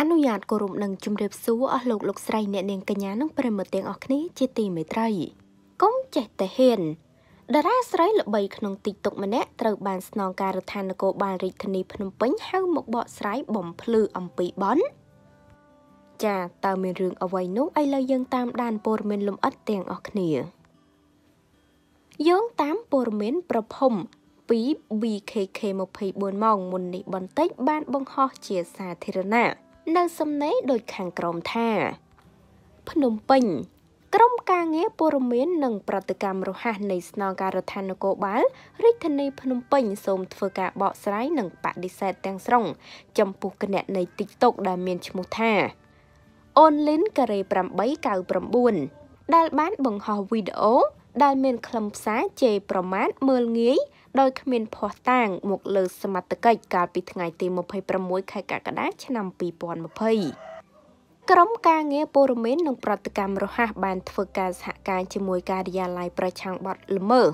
អនុញ្ញាតគោរពនឹងជម្រាបសួរអស់លោកលោកស្រីអ្នកនាងកញ្ញានិងប្រិមត្តទាំងអស់គ្នាជាទីមេត្រីកុំចេះតែហ៊ានតារាស្រីល្បីក្នុង TikTok ម្នាក់ត្រូវបានស្នងការដ្ឋាននគរបាលរាជធានីភ្នំពេញហៅមកបកស្រាយបំភ្លឺអំពីបនចាតើមានរឿងអ្វីនោះឥឡូវយើងតាមដានព័ត៌មានលម្អិតទាំងអស់គ្នាយោងតាមព័ត៌មានប្រភពពី BKK 24ម៉ោងមុននេះបន្តិចបានបង្ហោះជាសាធារណៈ នៅសំណេរដូចខាងក្រោមថា ភ្នំពេញក្រុមការងារព័ត៌មាននិងប្រតិកម្មរហ័សនៃស្នងការដ្ឋាននគរបាលរាជធានីភ្នំពេញសូមធ្វើការបកស្រាយនិងបដិសេធទាំងស្រុង ចំពោះគណនី TikTok ដែលមានឈ្មោះថា Onlin ការ៉េ899ដែលបានបង្ហោះវីដេអូដែលមានខ្លឹមសារជេរប្រមាថមើលងាយ ដោយគ្មានភ័ស្តុតាងមកលើសមត្ថកិច្ចកាលពីថ្ងៃទី26ខែកក្កដាឆ្នាំ2020ក្រុមការងារព័ត៌មាននិងប្រតិកម្មរហ័សបានធ្វើការសហការជាមួយការិយាល័យប្រឆាំងបទល្មើស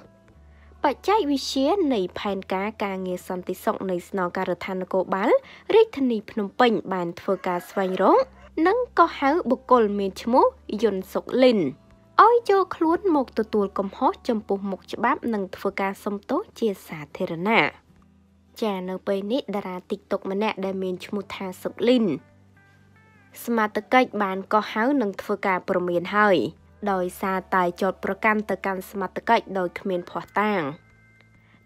បច្ចេកវិទ្យានៃផែនការការងារសន្តិសុខនៃស្នងការដ្ឋាននគរបាលរាជធានីភ្នំពេញបានធ្វើការស្វែងរក និងក៏ហៅបុគ្គលមានឈ្មោះយុនសុកលិន ឲ្យចូលខ្លួនមកទទួលកំហុសចំពោះមុខច្បាប់និងធ្វើការសុំទោសជាសាធារណៈចានៅពេលនេះតារា TikTok ម្នាក់ដែលមានឈ្មោះថាសុកលីនសមាជិកបានកោះហៅនឹងធ្វើការព្រមានហើយដោយសារតែចោតប្រកាន់ទៅកាន់សមាជិកដោយគ្មានភ័ស្តុតាង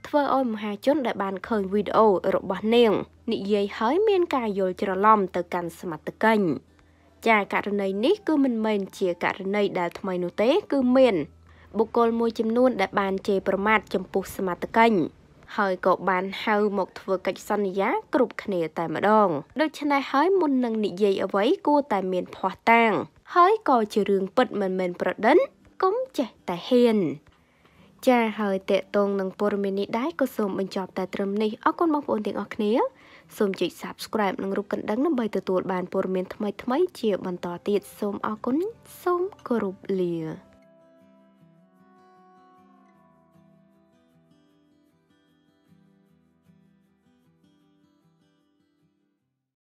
ធ្វើឲ្យមហាជនដែលបានឃើញវីដេអូរបស់នាងនិយាយហើយមានការយល់ច្រឡំទៅកាន់សមាជិក ចាករណីនេះគឺមិនមែនជាករណីដែលថ្មីនោះទេ គឺមាន បុគ្គលមួយចំនួន ដែលបានជេរប្រមាថចំពោះសមត្ថកិច្ចហើយក៏បានហៅមកធ្វើកិច្ចសន្យាគ្រប់គ្នាតែម្ដង ដូច្នេះហើយមុននឹងនិយាយអ្វីគួរតែមានភ័ស្តុតាង ហើយក៏ជារឿងពិតមិនមែនប្រឌិនកុំចេះតែហ៊ាន ចាហើយតេតងនឹងព័ត៌មាននេះដែរក៏សូមបញ្ចប់តែត្រឹមនេះអរគុណបងប្អូនទាំងអស់គ្នាសូមចុច Subscribe និងរូបកណ្ដឹងដើម្បីទទួលបានព័ត៌មានថ្មីៗជាបន្តទៀតសូមអរគុណសូមគោរពលា